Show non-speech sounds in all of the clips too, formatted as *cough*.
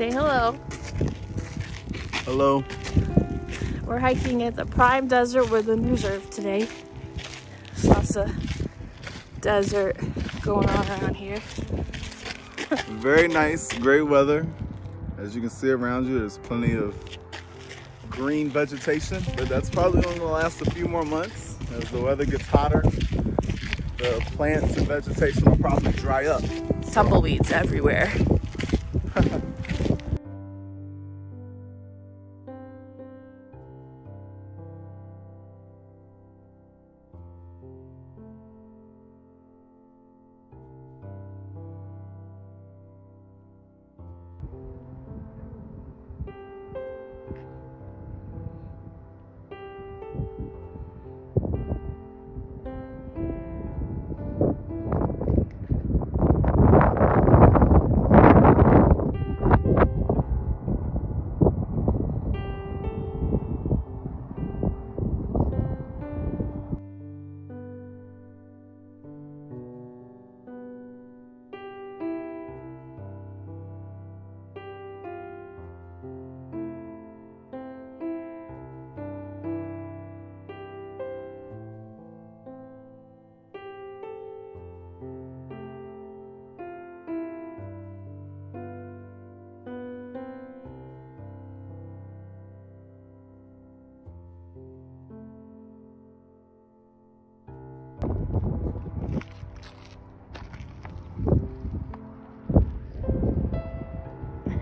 Say hello. Hello. We're hiking at the Prime Desert Woodland Reserve today. Salsa desert going on around here. *laughs* Very nice, great weather. As you can see around you, there's plenty of green vegetation, but that's probably only gonna last a few more months. As the weather gets hotter, the plants and vegetation will probably dry up. Tumbleweeds everywhere. *laughs*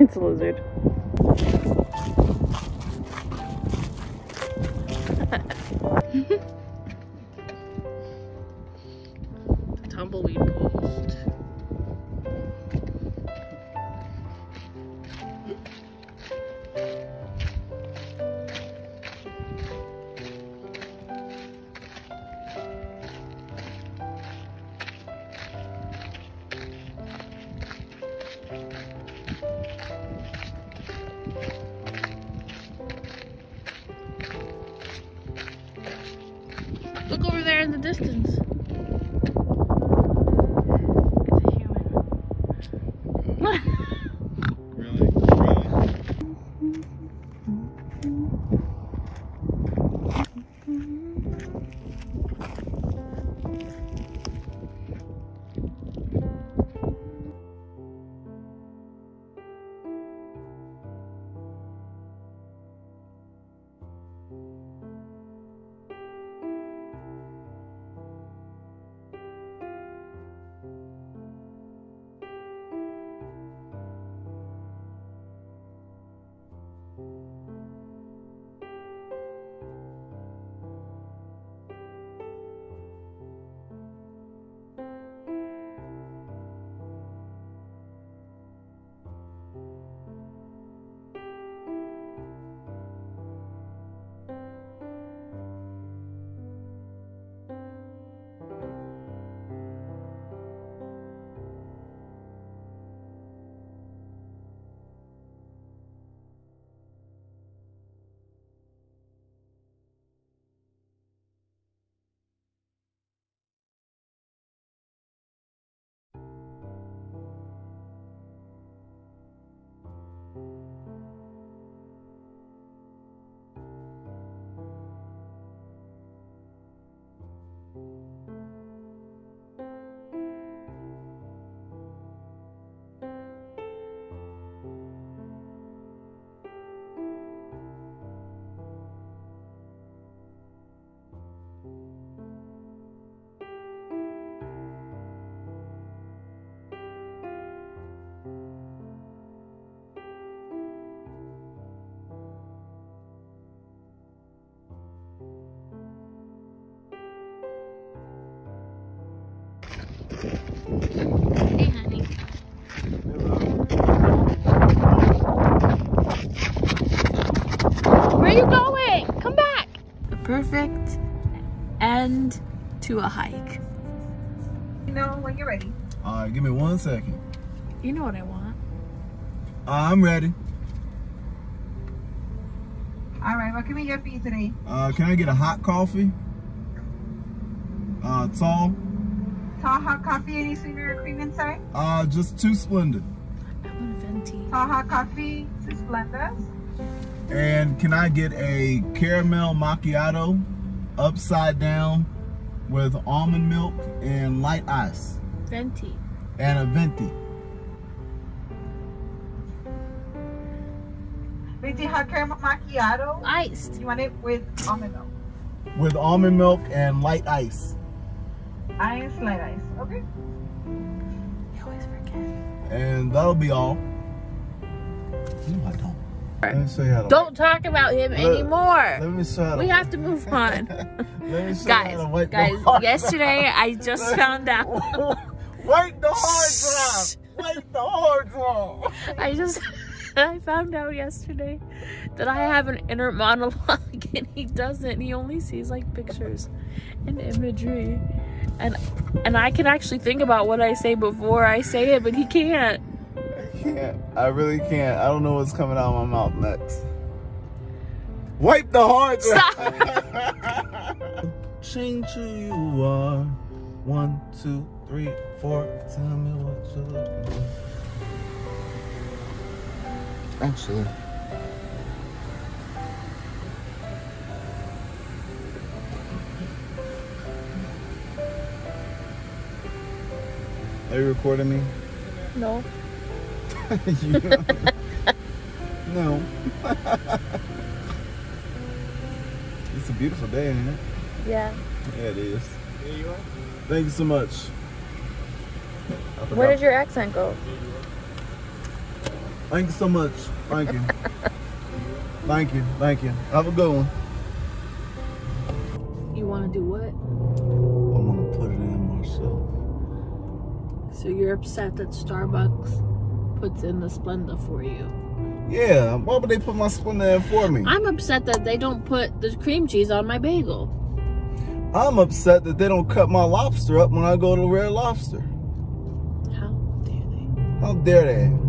It's a lizard. *laughs* Tumbleweed. In the distance. Hey, honey. Where are you going? Come back. The perfect end to a hike. You know when you're ready. All right, give me one second. You know what I want. I'm ready. All right, what can we get for you today? Uh, can I get a hot coffee? Uh, tall? Tall hot coffee, any sweetener or cream inside? Uh, just two Splendas. I want venti. Taha Coffee two Splendas. And can I get a caramel macchiato upside down with almond milk and light ice Venti. and a venti? Venti hot caramel macchiato. Iced. You want it with almond milk. With almond milk and light ice. Ice, light ice. Okay. You always forget. And that'll be all. No, I don't. Let me show you how to Don't talk about him Look, anymore. Let me show you We have to move *laughs* on. Let me show guys, you how to wipe the guys, hard yesterday I just found out. *laughs* drive. wipe the hard drive. Wipe the hard drive. I just *laughs* I found out yesterday that I have an inner monologue and he doesn't. He only sees like pictures and imagery. And and I can actually think about what I say before I say it, but he can't. I can't. I really can't. I don't know what's coming out of my mouth next. Wipe the hard drive. Change who you are. One, two, three, four. Tell me what you're looking for. Actually. Are you recording me? No. *laughs* You- no. *laughs* it's a beautiful day, ain't it? Yeah. Yeah, it is. There you are. Thank you so much. I forgot. Where did your accent go? Thank you so much. Thank you. *laughs* Thank you. Thank you. Have a good one. You want to do what? So you're upset that Starbucks puts in the Splenda for you. Yeah. Why would they put my Splenda in for me? I'm upset that they don't put the cream cheese on my bagel. I'm upset that they don't cut my lobster up when I go to Red Lobster. How dare they? How dare they?